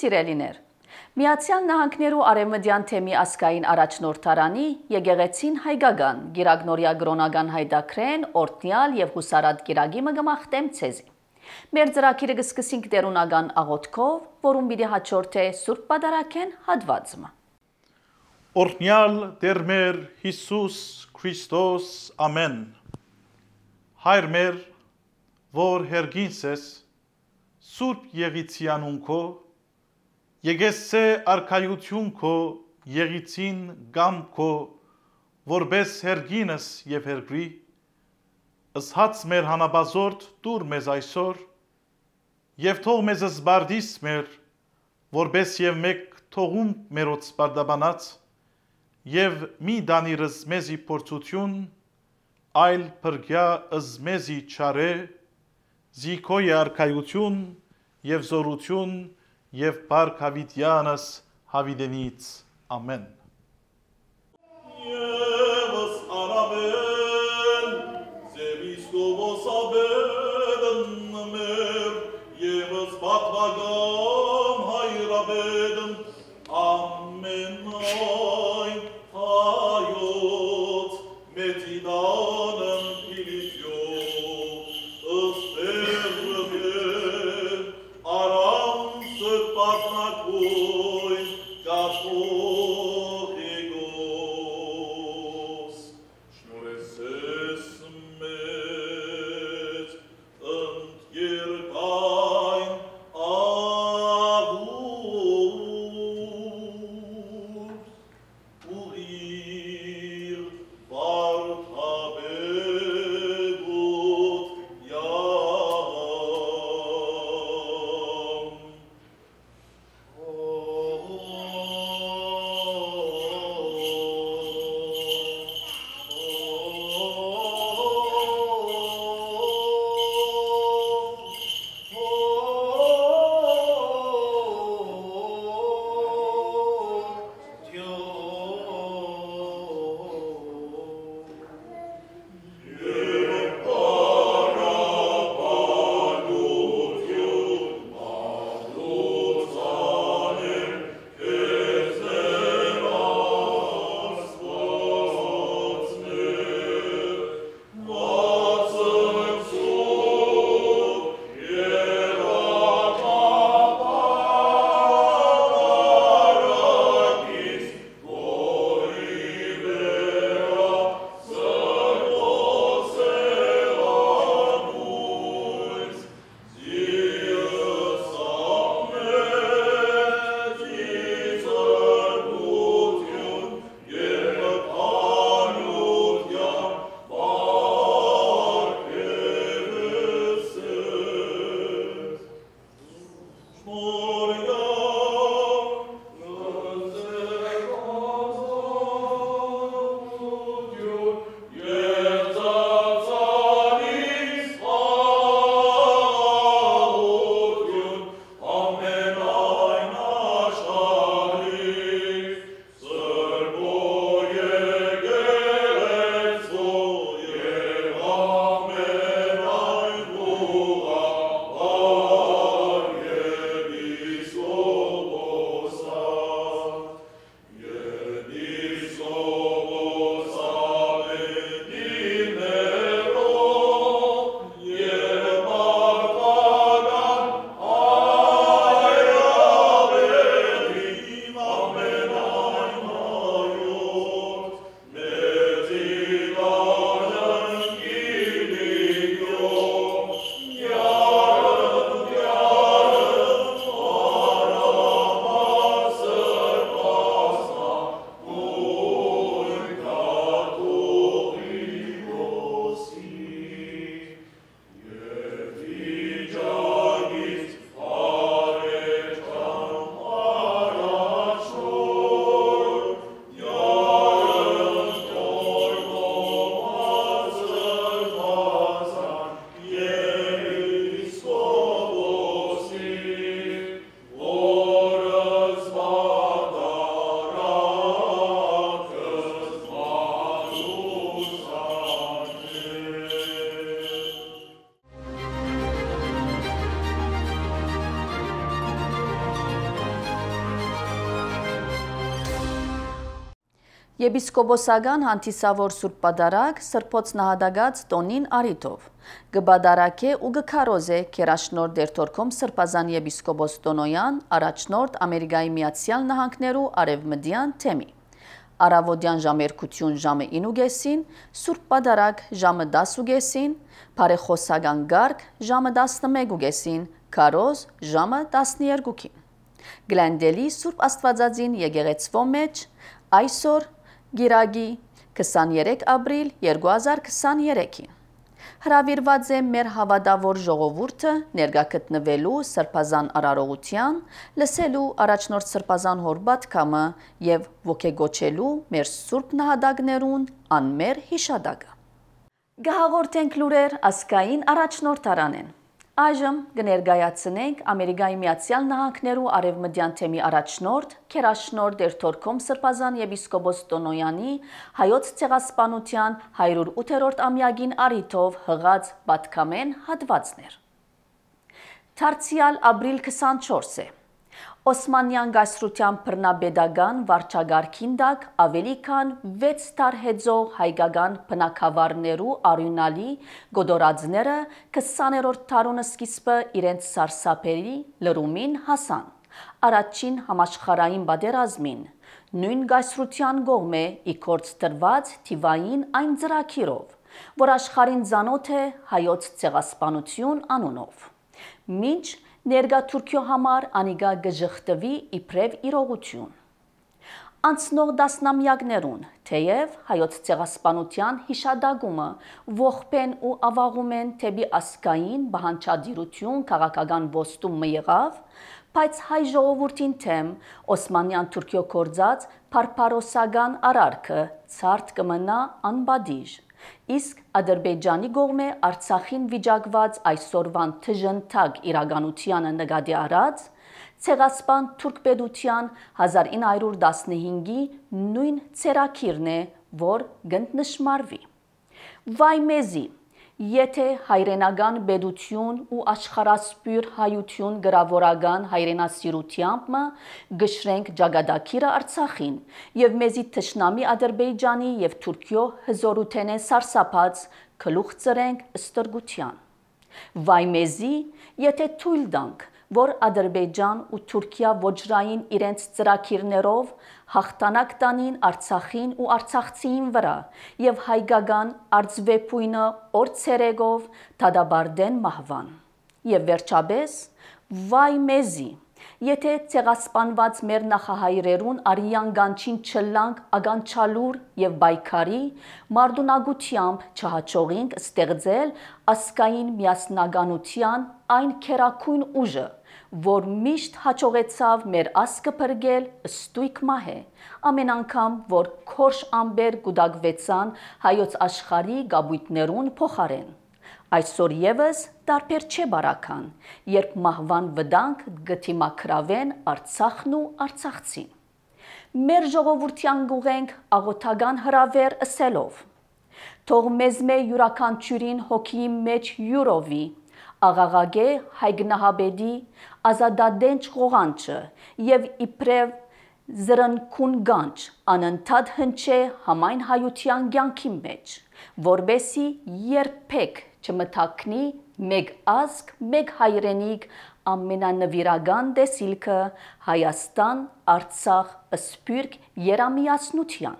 Սիրելիներ։ Միացյալ Նահանգներու Արևմտյան թեմի ասկային առաջնորդարանի եկեղեցին հայկական Գիրագնորիա գրոնական հայդակրեն օրտնյալ եւ հուսարատ Գիրագի մգմախտեմ ցեզի։ Մեր ծրագիրը կսկսենք տերունական աղոթքով, որում պիտի հաջորդե Սուրբ Պատարագեն հատվածը։ Օրտնյալ Տեր մեր Հիսուս Քրիստոս ամեն։ Հայր մեր, որ հերգինս ես, Սուրբ Եղիցյանուն քո, Եկեսե արքայություն քո Եղիցին գամ քո, որբես հերգինս եւ հերգրի, ըսհաց մեր հանաբազորդ դուր մեզ այսօր, եւ թող մեզ զբարդիս մեր, որբես եւ մեկ թողում մերոց սպարդաբանած, եւ մի դանիրս մեզի փորձություն, այլ փրկյա ըզ մեզի չարե, զիքոյ արքայություն եւ զորություն եւ Պարք Հավիտյանս Հավիդենից ամեն Եվս Եպիսկոպոսական հանդիսավոր Սուրբ Պատարագ Սրբոց նահատակած Տոնին Արիտով գբադարակե ու գքարոզե Կերաշնոր դերթորքում Սրբազան եպիսկոպոս Տոնոյան առաջնորդ Ամերիկայի Միացյալ Նահանգներու արևմտյան թեմի Արավոդյան ժամերկություն ժամը 9:30-ին, Սուրբ Պատարագ ժամը 10:30-ին, Բարեխոսական գարկ ժամը 11:30-ին, Կարոզ ժամը 12-ին։ Գլանդելի Սուրբ Աստվածածին եկեղեցվո մեջ այսօր Գիրագի 23 ապրիլ 2023-ին հրավիրված է մեր հավատավոր ժողովուրդը ներգաղթնվելու սրբազան արարողության, լսելու առաջնորդ սրբազան հորբատկամը եւ ոգեգոչելու մեր սուրբ նահատակներուն անմեր հիշադակը։ Գահաղորդենք լուրեր ասկային առաջնորդարանեն։ Այժմ կներկայացնենք Ամերիկայի Միացյալ Նահանգներու արևմտյան թեմի առաջնորդ Քերաշնոր Դերթորքում Սրբազան եպիսկոպոս Տոնոյանի հայոց ցեղասպանության 108-րդ ամյակին արիթով հղած պատկամեն հատվածներ։ Դարձյալ ապրիլ 24 է Օսմանյան գայսրության բռնաբեդական վարչագարքին դակ ավելի քան 6 տար հեծող հայկական բնակավարներու արյունալի գոդորածները 20-րդ դարուն սկիզբը իրենց սարսափելի լրումին հասան առաջին համաշխարային պատերազմին նույն գայսրության կողմէ իքորց տրված թիվային այն ծրակիրով, որ աշխարհին ցանոթ է հայոց ցեղասպանություն անունով։ Մինչ ներգա Թուրքիո համար անիգա գժխտվի իբրև իրողություն։ Անցնող դասնամյակներուն, թեև հայոց ցեղասպանության հիշադակումը ողբեն ու ավաղում են թեպի ասկային բանջադիրություն քաղաքական ոստում մը եղավ, բայց հայ ժողովրդին թեմ Օսմանյան Թուրքիո կորձած փարփարոսական արարքը ցարտ կմնա անբադիժ Իսկ Ադրբեջանի կողմէ Արցախին վիճակված այսօրվան թժնթակ իրականությանը նկատի առած ցեղասպան թուրքպետության 1915-ի նույն ցերակիրն է, որ գտնշմարվի։ Վայ մեզի Եթե հայրենական բեդություն ու աշխարհասպյուր հայություն գրավորական հայրենասիրությամբ գշրենք ճագադակիրը Արցախին եւ մեզի թշնամի Ադրբեջանի եւ Թուրքիո հզորութենե սարսափած գլուխ ծրենք ստրգության։ Վայ մեզի, եթե թույլ տանք որ Ադրբեջան ու Թուրքիա ոչրային իրենց ծրակիրներով հաղթանակ տանին Արցախին ու Արցախցիին վրա եւ հայկական արձվեպույնը օրցերեգով դադաբարդեն մահվան։ Եվ վերջապես վայ մեզի Եթե ցեղասպանված մեր նախահայրերուն արիան գանչին չլանք ագանչալուր եւ բայկարի մարդունագությամբ չհաճողինք ստեղծել ասկային միասնականության այն քերակույն ուժը, որ միշտ հաջողեցավ մեր ասկը բրգել ստույգ մահե ամեն անգամ որ քորշ ամբեր գուդակվեցան հայոց աշխարի գաբույտներուն փոխարեն այսօր եւս տարբեր չէ բարական երբ մահվան վտանգ գտիմակրավեն արցախն ու արցախցին մեր ժողովրդյան գուղենք աղոթական հրավեր ըսելով թող մեզ մե յուրաքանչյուրին հոգի մեջ յուրովի աղաղագե հայգնահաբեդի ազադադենչ ղողանչը եւ իբրև զրնքուն գանչ անընդհատ հնչե համայն հայության ցանկի մեջ որբեսի երբեք չմթակնի մեկ ազգ մեկ հայրենիք ամենանվիրական դեսիլքը Հայաստան Արցախ սպյուրք երամիացնության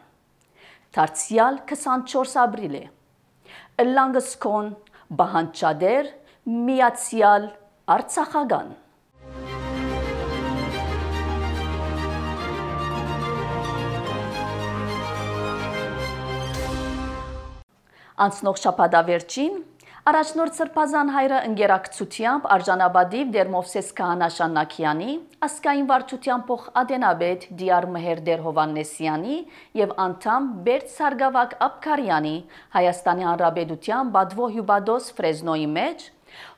Դարձյալ 24 ապրիլ է Լանգսկոն բահանջադեր միացյալ Արցախական Անցնող շաբաթավերջին Առաջնորդ Սրբազան հայրը ընկերակցությամբ արժանաբադիվ դեր Մովսես Քահանա Շաննակյանի, ասկային վարչության փոխ ադենաբեդ Դիար Մհերդեր Հովաննեսյանի եւ անդամ Բերտ Սարգսակ Աբկարյանի Հայաստանի Հանրապետության Բադվո Հյուբադոս Ֆրեզնոյի մեջ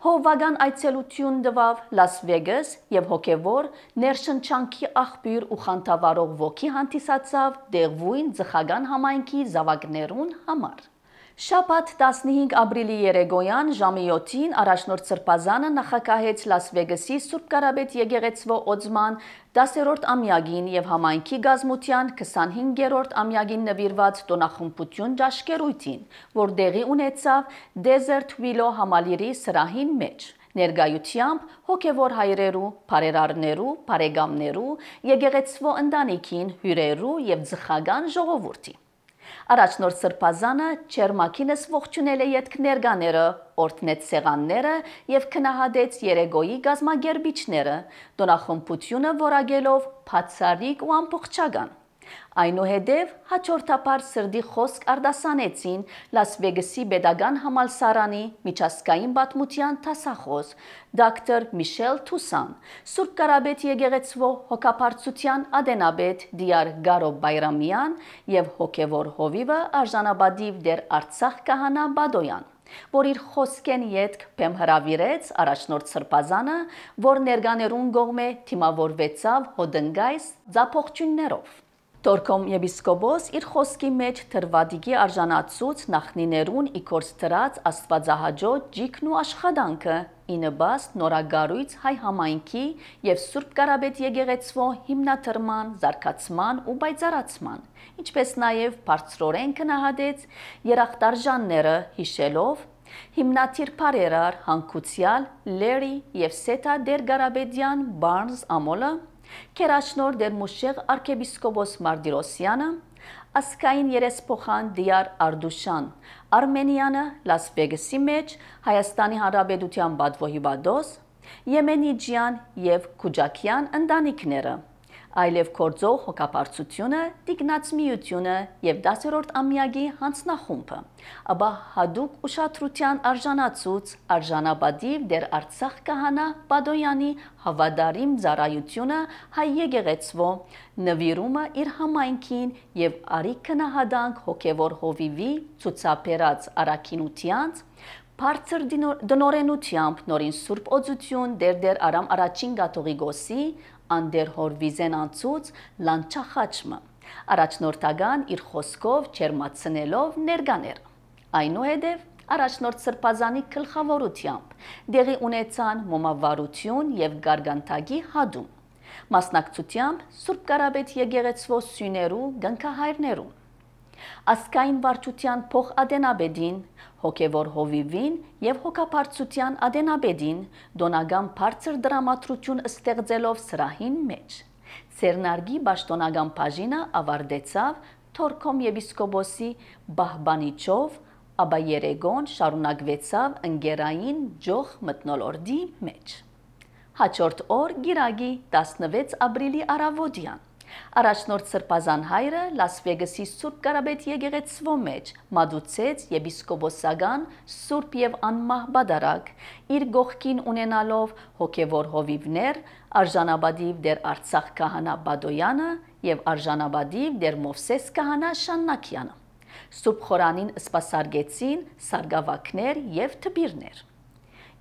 Հովվագան այցելություն դվավ Լաս Վեգաս եւ հոգեվոր ներշնչանքի աղբյուր ու խանթավարող ոգի հանդիսացավ դեղվույն ձխական համայնքի զավակներուն համար։ Շաբաթ 15 ապրիլի երեգոյան ժամի 7-ին առաջնորդ Սրբազանը նախակահեց Լաս Վեգասի Սուրբ Կարապետ եկեղեցվո օծման 10-րդ ամյակին եւ համայնքի գազմության 25-րդ ամյակին նվիրված տոնախմբություն ճաշկերույթին, որ դեղի ունեցավ Desert Willow համալիրի սրահին մեջ ներգայությամբ հոգևոր հայրերու, բարերարներու, բարեկամներու, եկեղեցվո ընտանիքին, հյուրերու եւ ձխական ժողովրդի։ Առաջնորդ Սրբազանը Չերմակինս ողջունել է յետք ներկաները, օրտնեց սեղանները եւ քնահատեց Երեգոյի գազմագերբիչները, տոնախմբությունը որագելով բացարիք ու ամբողջական։ Այնուհետև հաջորդաբար սրդի խոսք արդասանեցին Լաս Վեգասի Պետական համալսարանի միջազգային պատմության դասախոս դոկտոր Միշել Թուսան, Սուրբ Կարապետ եկեղեցվո հոգապարծության ադենաբեդ Դիար Գարո Բայրամյան եւ հոգեվոր հովիվը արժանապատիվ դեր Արցախ կահանա Բադոյան որ իր խոսքեն յետք բեմ հրավիրեց առաջնորդ Սրբազանը, որ ներկաներուն գողմե թիմավորվեցավ հոդնգայս ձափողջուններով։ Տորկոմ եպիսկոպոս իր խոսքի մեջ թրվադիկի արժանացուց նախնիներուն իքորս դրած աստվածահաջո ջիքն ու աշխատանքը ինըբաս նորագարույց հայ համայնքի եւ Սուրբ Կարապետ եկեղեցվո հիմնադրման, զարգացման ու բայցարացման, ինչպես նաեւ բարձրորեն կնահատեց երախտարժանները հիշելով հիմնադիր բարերար հանկուցյալ Լերի եւ Սետա Դեր Գարաբեդյան Բարնս ամոլը Կերաշնոր դեր Մուշեղ arczepiskopos Մարդիրոսյանը, ասկային երեսփոխան Դիար Արդուշան, Արմենիանը Լաս Վեգասի մեջ Հայաստանի Հանրապետության Բադվոհիվադոս, Եմենիջյան եւ Քուջակյան ընտանիքները այլև կորձող հոգապարծությունը, տիկնած միությունը եւ 10-րդ ամյակի հանցնախումբը, ապա հadoop ուշադրության արժանացուց արժանապատիվ դեր Արցախ կահանա Բադոյանի հավադարիմ ծառայությունը հայ եկեղեցվո նվիրումը իր համայնքին եւ արիքնահադանք հոգեվոր հովիվի ցուցաբերած արակինությանց բարձր դնորենությամբ նորին Սուրբ Օծություն դեր դեր Արամ առաջին Գաթողիկոսի անդեր հորվիզեն անցուց լանչախաչմը առաջնորդական իր խոսքով չերմացնելով ներկաներ այնուհետև առաջնորդ Սրբազանի գլխավորությամբ դեղի ունեցան մոմավարություն եւ գարգանտագի հադում մասնակցությամբ Սուրբ Կարապետ եկեղեցվո սյուներու գնքահայրներու ասկային վարչության փող ադենաբեդին հոգևոր հովիվին եւ հոգապարծության ադենաբեդին դոնական բարձր դրամատրություն ստեղծելով սրահին մեջ։ Սերնարգի ճշտոնական բաժինը ավարտեցավ Թորքոմ եպիսկոպոսի բահբանիչով, ապա Երեգոն շարունակվեցավ ընկերային ջող մտնոլորդի մեջ։ Հաջորդ օր Գիրագի 16 ապրիլի առավոտյան Առաջնորդ Սրբազան հայրը Լաս Վեգասի Սուրբ Կարապետ եկեղեցվո մեջ մատուցեց եպիսկոպոսական Սուրբ եւ անմահ բադարակ իր գողքին ունենալով հոգեվոր հովիվներ արժանաբադիվ դեր Արցախ քահանա Բադոյանը եւ արժանաբադիվ դեր Մովսես քահանա Շաննակյանը Սուրբ խորանին սպասարգեցին սարգավակներ եւ թբիրներ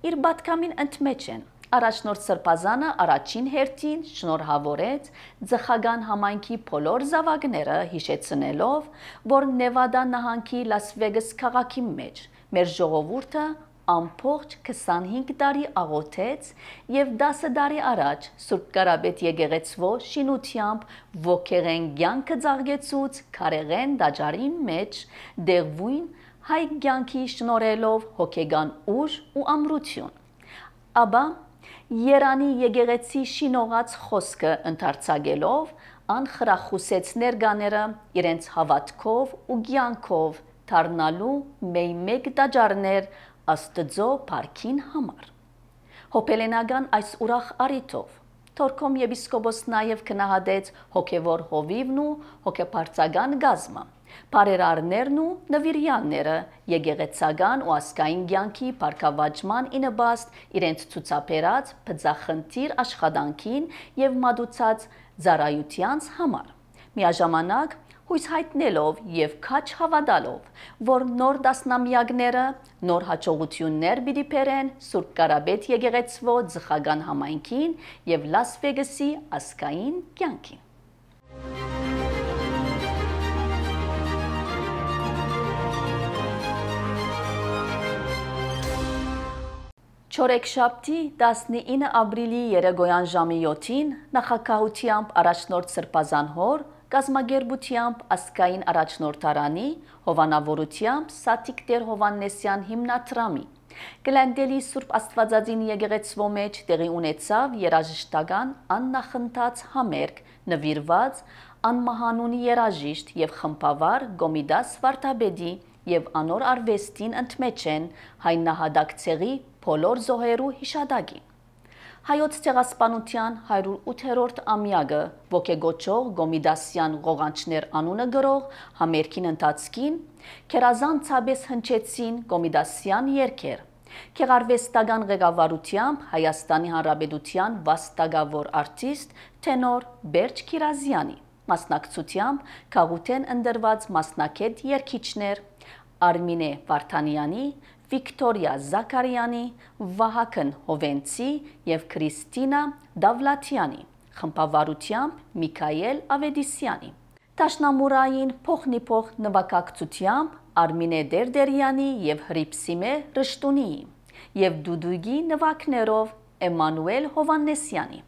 իր բատկամին ընդմեջ են առաջնորդ Սրբազանը առաջին հերթին շնորհավորեց ձխական համայնքի բոլոր զավակները հիշեցնելով, որ Նևադա նահանգի Լաս Վեգաս քաղաքի մեջ մեր ժողովուրդը ամբողջ 25 տարի աղոթեց եւ 10 տարի առաջ Սուրբ Կարապետ եկեղեցվո շինությամբ ոգեղեն ցանկը ծաղկեցուց քարեղեն դաջարին մեջ դեղվույն հայ ցանկի շնորելով հոգեգան ուժ ու ամրություն ապա Երանի եկեղեցի շինողած խոսքը ընդարձակելով անխրախուսեց ներգաները իրենց հավատքով ու գյանքով դառնալու մեյ մեկ դաջարներ Աստծո парքին համար։ Հոպելենական այս ուրախ արիտով Թորքում եպիսկոպոս նաև կնահատեց հոգևոր հովիվն ու հոգեպարծական գազմը։ Բարերարներն ու նվիրյանները եկեղեցական ու ասկային ցանկի բարգավաճման ինըբաստ իրենց ցուցաբերած բծախնդիր աշխատանքին եւ մատուցած ծառայությանց համար։ Միաժամանակ հույս հայտնելով եւ քաչ հավատալով, որ նոր դասնամյակները նոր հաջողություններ պիտի բերեն Սուրբ Կարապետ եկեղեցվո ձխական համայնքին եւ Լաս Վեգասի ասկային կյանքին։ Չորեքշաբթի 19 ապրիլի երեգոյան ժամի 7-ին նախակահությամբ առաջնորդ Սրբազան հոր կազմակերպությամբ ասկային առաջնորդարանի հովանավորությամբ Սատիկ Տեր Հովաննեսյան հիմնադրամի Գլանդելի Սուրբ Աստվածածին եկեղեցվո մեջ տեղի ունեցավ երաժշտական աննախընթաց համերգ նվիրված անմահանունի երաժիշտ եւ խմբավար Գոմիդաս Վարդապետի եւ անոր արվեստին ընդմեջեն հայնահադակ ցեղի բոլոր զոհերու հիշադակին։ Հայոց ցեղասպանության 108-րդ ամյակը ոգեգոճող Գոմիդասյան ղողանչներ անունը գրող համերգին ընթացքին քերազանցաբես հնչեցին Գոմիդասյան երգեր։ Քեղարվեստական ղեկավարությամբ Հայաստանի Հանրապետության վաստակավոր արտիստ տենոր Բերջ Քիրազյանի մասնակցությամբ քաղութեն ընդրված մասնակետ երգիչներ Արմինե Վարդանյանի, Վիկտորիա Զաքարյանի, Վահագն Հովենցի եւ Քրիստինա Դավլաթյանի, խմբավարությամբ Միքայել Ավեդիսյանի։ Տաշնամուրային փոխնիփոխ նվակակցությամբ Արմինե Դերդերյանի եւ Հրիփսիմե Ռշտունիի եւ Դուդուգի նվակներով Էմանուել Հովաննեսյանի։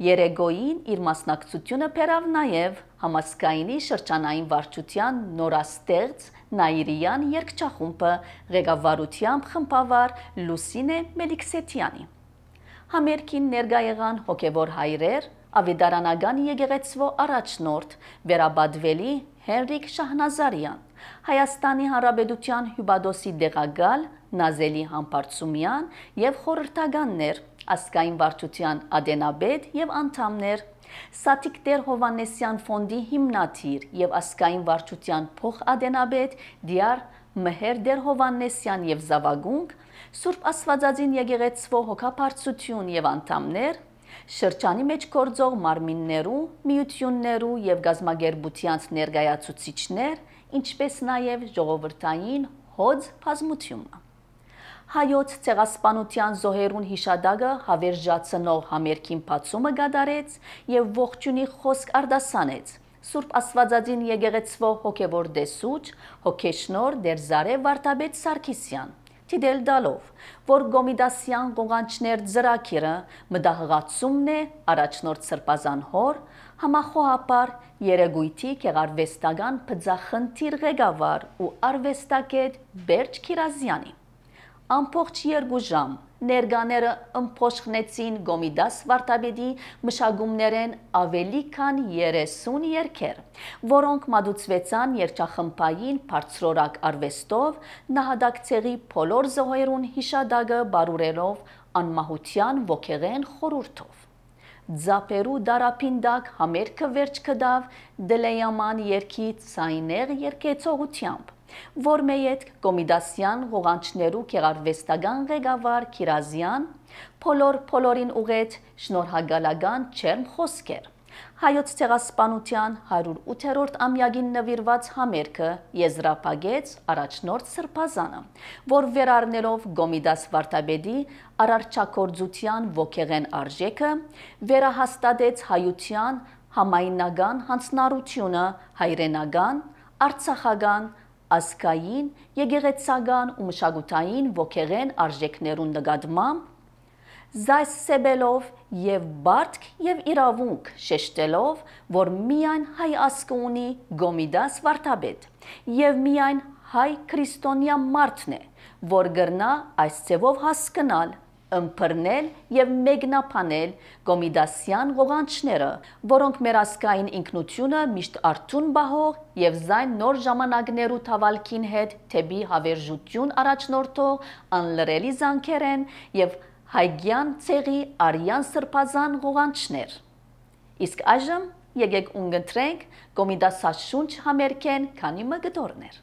Երեգոին իր մասնակցությունը բերավ նաև համասկայինի շրջանային վարչության նորաստեղծ Նայիրյան երկչախումբը ղեկավարությամբ խմբավար Լուսինե Մելիքսեթյանի։ Համերգին ներկա եղան հոգևոր հայրեր, ավետարանական եկեղեցվո առաջնորդ Վերաբադվելի Հենրիկ Շահնազարյան, Հայաստանի Հանրապետության Հյուբադոսի դեղագալ Նազելի Համբարձումյան եւ խորհրդականներ ասկային վարչության ադենաբեդ եւ անդամներ Սատիկ Տեր Հովանեսյան ֆոնդի հիմնադիր եւ ասկային վարչության փոխադենաբեդ Դիար Մհեր Դեր Հովանեսյան եւ Զավագունք Սուրբ Աստվածածին եկեղեցվո հոգապարծություն եւ անդամներ շրջանի մեջ գործող մարմիններու, միություններու եւ գազագերբությանց ներկայացուցիչներ, ինչպես նաեւ ժողովրդային հոծ բազմությունը հայոց ցեղասպանության զոհերուն հիշադակը հավերժացնող համերգին բացումը գդարեց եւ ողջունի խոսք արդասանեց Սուրբ Աստվածածին եկեղեցվո հոգևոր դեսուչ հոգեշնոր Դերզարե Վարդապետ Սարգսյան Տիդել դալով, որ Գոմիդասյան գողանչներ ծրակիրը մդահղացումն է առաջնորդ Սրբազան հոր համախոհապար երեգույթի կեղարվեստական բծախնդիր ղեկավար ու արվեստագետ Բերջ Քիրազյանի ամբողջ երկու ժամ ներկաները ըմփոշխնեցին Գոմիդաս Վարդապետի մշակումներեն ավելի քան 30 երգեր, որոնք մատուցվեցան երջախմբային բարձրորակ արվեստով, նահատակցեղի բոլոր զոհերուն հիշադակը բարուրելով անմահության ոգեղեն խորուրդով։ Ձապերու դարապինդակ համերգը վերջ կդավ դլեյաման երկի ցայներ երկեցողությամբ որ մեյետ Կոմիդասյան ղողանչներու կեղարվեստական ղեկավար Քիրազյան փոլոր փոլորին ուղետ շնորհագալական չերմ խոսքեր հայոց ցեղասպանության 108-րդ ամյակին նվիրված համերգը եզրափակեց առաջնորդ Սրբազանը, որ վերառնելով Գոմիդաս Վարդապետի արարչակորձության ոգեղեն արժեքը, վերահաստատեց հայության համայնական հանցնառությունը հայրենական, արցախական, ազգային, եկեղեցական ու մշակութային ոգեղեն արժեքներուն նկատմամբ զայս սեբելով եւ բարդք եւ իրավունք շեշտելով, որ միայն հայ ազգը ունի Գոմիդաս Վարդապետ եւ միայն հայ քրիստոնյա մարդն է, որ գրնա այս ցևով հասկանալ ըմբռնել եւ մեկնաբանել գոմիդասյան ղողանչները, որոնք մեր ասկային ինքնությունը միշտ արթուն բահող եւ զայն նոր ժամանակներու թավալքին հետ թեպի հավերժություն առաջնորդող անլրելի զանքերեն եւ հայգյան ցեղի արյան սրբազան ղողանչներ։ Իսկ այժմ եկեք ունգընտրենք գոմիդասաշունչ համերգեն քանի մգդորներ։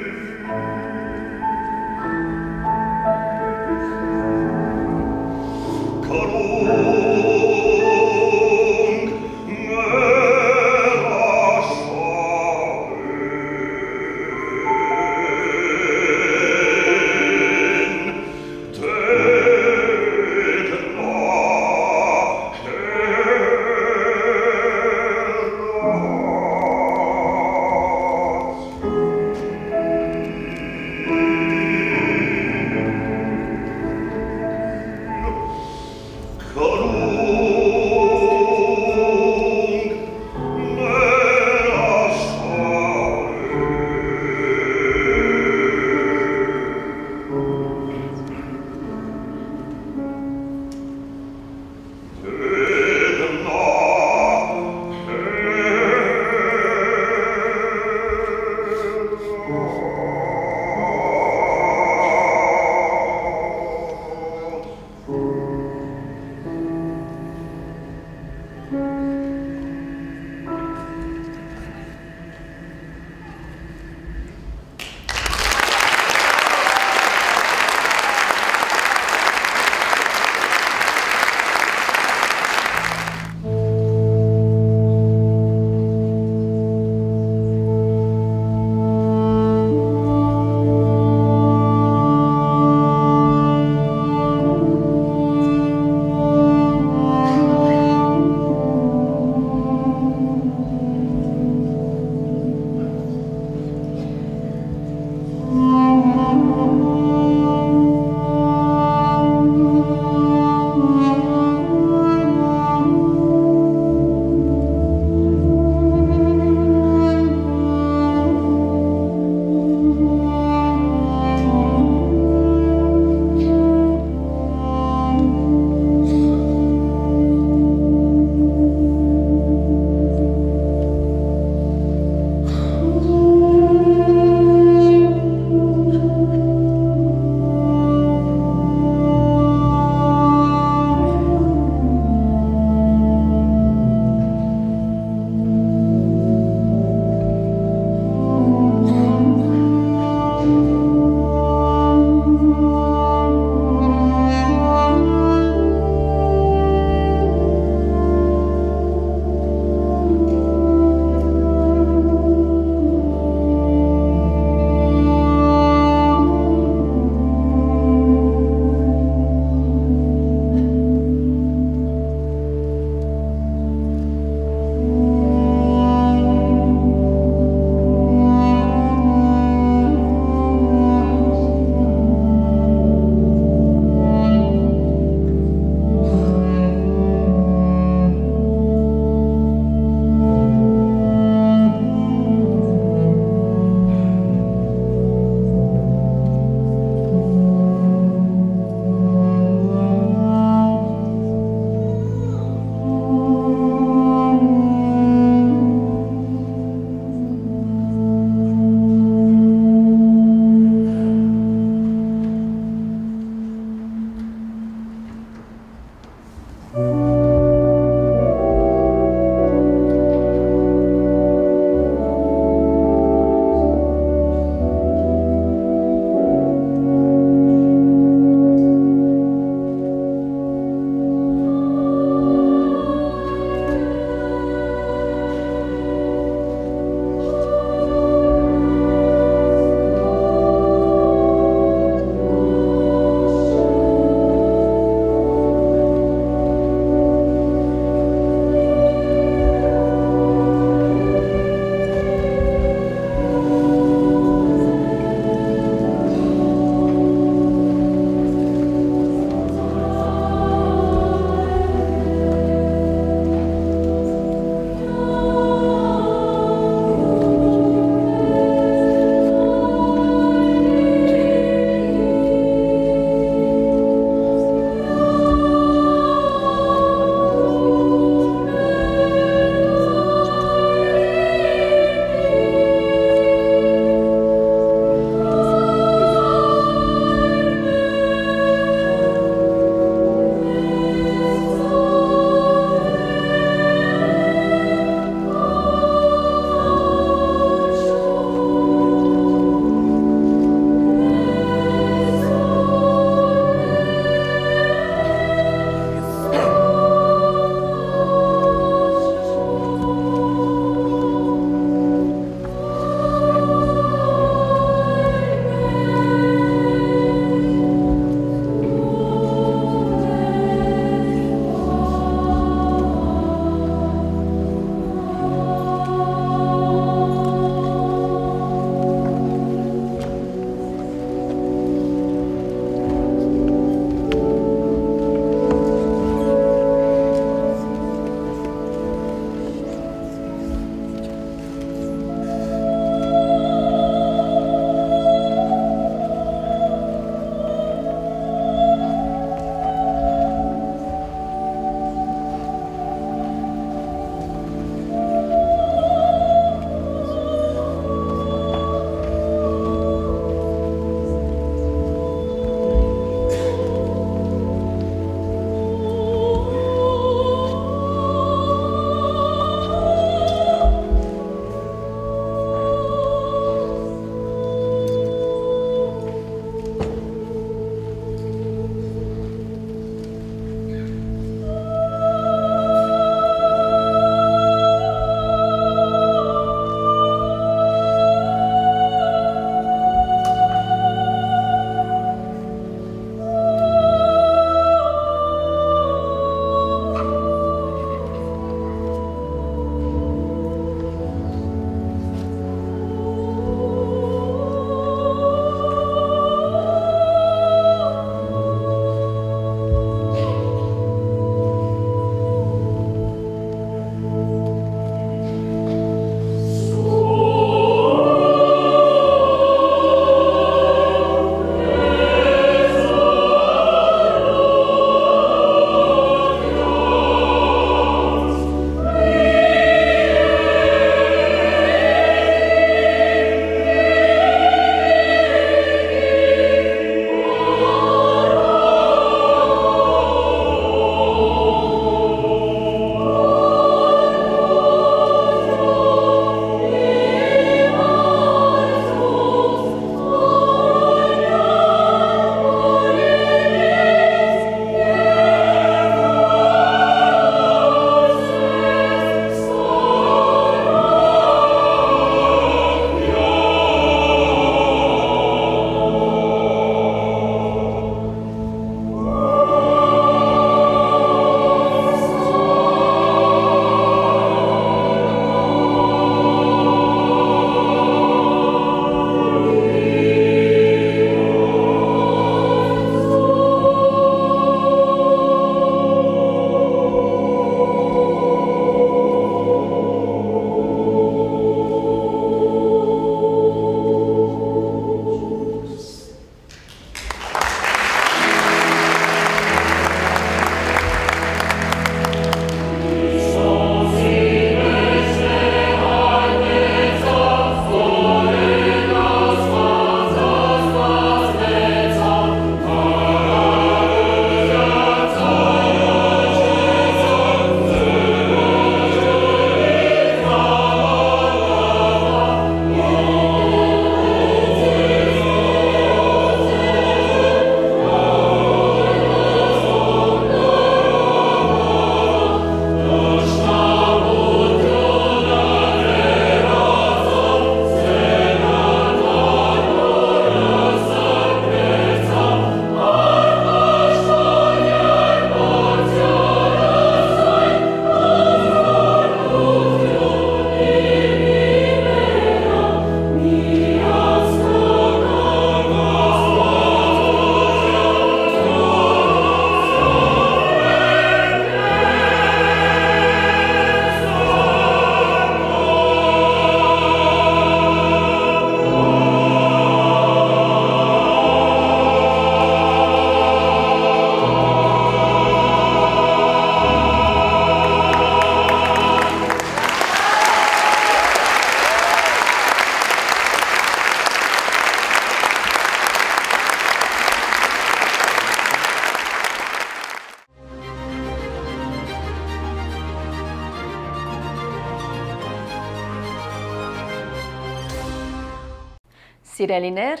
Սիրելիներ,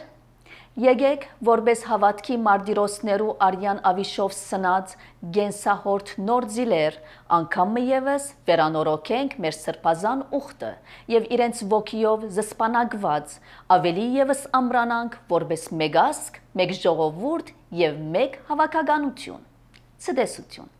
Եկեք, որբես հավատքի մարտիրոսներու արյան ավիշով սնած գենսահորտ նոր ձիլեր, անգամ եւս վերանորոգենք մեր սրբազան ուխտը եւ իրենց ոգիով զսպանակված ավելի եւս ամրանանք որբես մեկ ասկ, մեկ ժողովուրդ եւ մեկ հավաքականություն։ Ցտեսություն